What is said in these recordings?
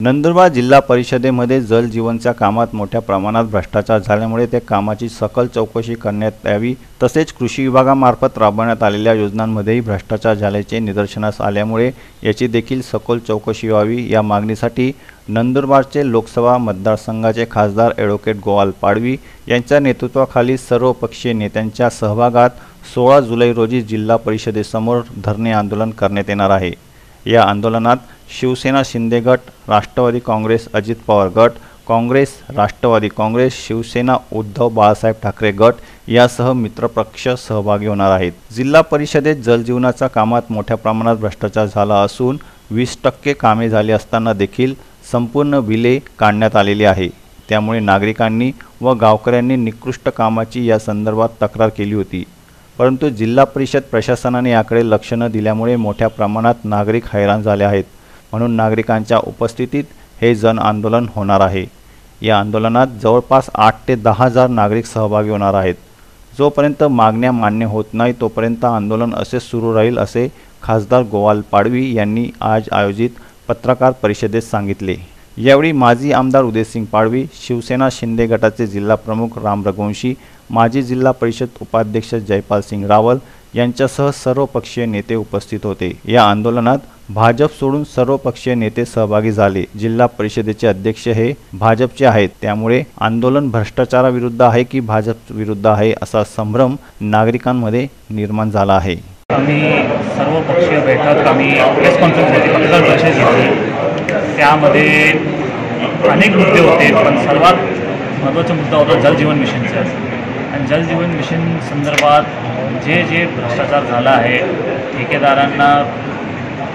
नंदुरबार जिल्हा परिषदेमध्ये जल जीवनच्या कामात मोठ्या प्रमाणात भ्रष्टाचार झाल्यामुळे त्या कामाची सकल चौकशी करण्यात यावी तसेच कृषी विभागामार्फत राबवण्यात आलेल्या योजनांमध्येही भ्रष्टाचार झाल्याचे निदर्शनास आल्यामुळे याची देखील सखोल चौकशी व्हावी या मागणीसाठी नंदुरबारचे लोकसभा मतदारसंघाचे खासदार ॲडव्होकेट गोवाल पाडवी यांच्या नेतृत्वाखाली सर्वपक्षीय नेत्यांच्या सहभागात सोळा जुलै रोजी जिल्हा परिषदेसमोर धरणे आंदोलन करण्यात येणार आहे. या आंदोलनात शिवसेना शिंदे गट राष्ट्रवादी काँग्रेस अजित पवार गट काँग्रेस राष्ट्रवादी काँग्रेस शिवसेना उद्धव बाळासाहेब ठाकरे गट यासह मित्रपक्ष सहभागी होणार आहेत. जिल्हा परिषदेत जलजीवनाच्या कामात मोठ्या प्रमाणात भ्रष्टाचार झाला असून वीस टक्के कामे झाली असताना देखील संपूर्ण बिले काढण्यात आलेली आहे. त्यामुळे नागरिकांनी व गावकऱ्यांनी निकृष्ट कामाची या संदर्भात तक्रार केली होती. परंतु जिल्हा परिषद प्रशासनाने याकडे लक्ष न दिल्यामुळे मोठ्या प्रमाणात नागरिक हैराण झाले आहेत. म्हणून नागरिकांच्या उपस्थितीत हे जन आंदोलन होणार आहे. या आंदोलनात जवळपास आठ ते दहा हजार नागरिक सहभागी होणार आहेत. जोपर्यंत मागण्या मान्य होत नाही तोपर्यंत आंदोलन असे सुरू राहील असे खासदार गोवाल पाडवी यांनी आज आयोजित पत्रकार परिषदेत सांगितले. यावेळी माजी आमदार उदयसिंग पाडवी शिवसेना शिंदे गटाचे जिल्हा प्रमुख राम रघुवंशी माजी जिल्हा परिषद उपाध्यक्ष जयपाल सिंग रावल यांच्यासह सर्वपक्षीय नेते उपस्थित होते. या आंदोलनात भाजप सोडून सर्व पक्षीय नेते सहभागी झाले. जिल्हा परिषदेचे अध्यक्ष हे भाजपचे आहेत. त्यामुळे आंदोलन भ्रष्टाचाराविरुद्ध आहे की भाजप विरुद्ध आहे असा संभ्रम नागरिकांमध्ये निर्माण झाला आहे. आम्ही सर्व पक्षीय बैठक आम्ही प्रेस कॉन्फरन्स पत्रकार परिषद घेतली. त्यामध्ये अनेक मुद्दे होते पण सर्वात महत्त्वाचा मुद्दा होता जलजीवन मिशनचा. आणि जलजीवन मिशन संदर्भात जे जे भ्रष्टाचार झाला आहे ठेकेदारांना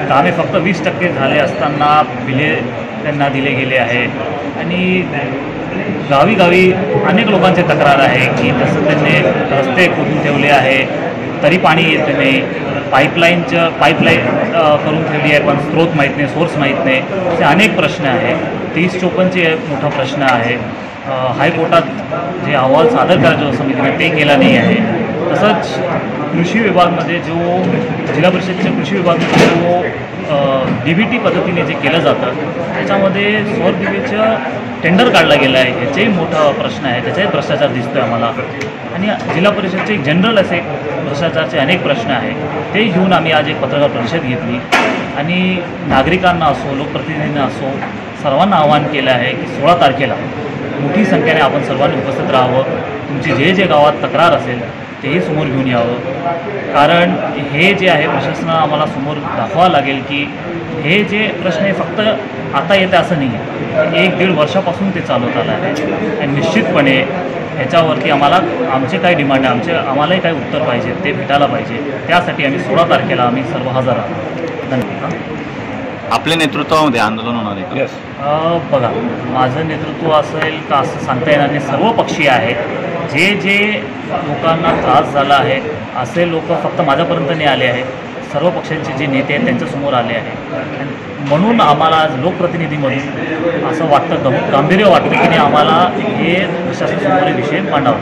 कामे फक्त वीस टक्के झाले असताना बिले त्यांना दिले गेले आहे. आणि गावी गावी अनेक लोकांची तक्रार आहे की तसं त्यांनी रस्ते खोदून ठेवले आहे. तरी पाणी येत नाही. पाईपलाईनचं पाईपलाईन करून ठेवली आहे पण स्रोत माहीत नाही सोर्स माहीत नाही. असे अनेक प्रश्न आहे. तीस चोपनचे मोठा प्रश्न आहे. हायकोर्टात जे अहवाल सादर करायचं समितीने ते केला नाही आहे. तसंच कृषी विभागमध्ये जो जिल्हा परिषदच्या कृषी विभागमध्ये जो डी बी टी पद्धतीने जे केलं जातं त्याच्यामध्ये सौर दिवेचं टेंडर काढला गेलं आहे. ह्याचाही मोठा प्रश्न आहे. त्याचाही भ्रष्टाचार दिसतो आहे आम्हाला. आणि जिल्हा परिषदचे एक जनरल असे भ्रष्टाचारचे अनेक प्रश्न आहे ते घेऊन आम्ही आज एक पत्रकार परिषद घेतली. आणि नागरिकांना असो लोकप्रतिनिधींना असो सर्वांना आवाहन केलं आहे की सोळा तारखेला मोठी संख्येने आपण सर्वांनी उपस्थित राहावं. तुमची जे जे गावात तक्रार असेल तेही समोर घेऊन यावं. कारण हे जे आहे प्रशासनाला आम्हाला समोर दाखवावं लागेल की हे जे प्रश्न आहे फक्त आता येते असं नाही आहे. एक दीड वर्षापासून ते चालवत आलं आहे. आणि निश्चितपणे ह्याच्यावरती आम्हाला आमचे काय डिमांड आहे आमचे आम्हालाही काही उत्तर पाहिजे ते भेटायला पाहिजे. त्यासाठी आम्ही सोळा तारखेला आम्ही सर्व हजर आहोत. धन्यवाद. आपल्या नेतृत्वामध्ये आंदोलन होणार आहे बघा माझं नेतृत्व असेल का असं सांगता येणार नाही. सर्व पक्षीय आहेत. जे जे लोकांना त्रास झाला आहे असे लोक फक्त माझ्यापर्यंत नाही आले आहेत. सर्व पक्षांचे जे नेते आहेत त्यांच्यासमोर आले आहेत. आणि म्हणून आम्हाला आज लोकप्रतिनिधीमधून असं वाटतं गांभीर्य वाटतं की नाही आम्हाला हे प्रशासनासमोर हे विषय मांडावा.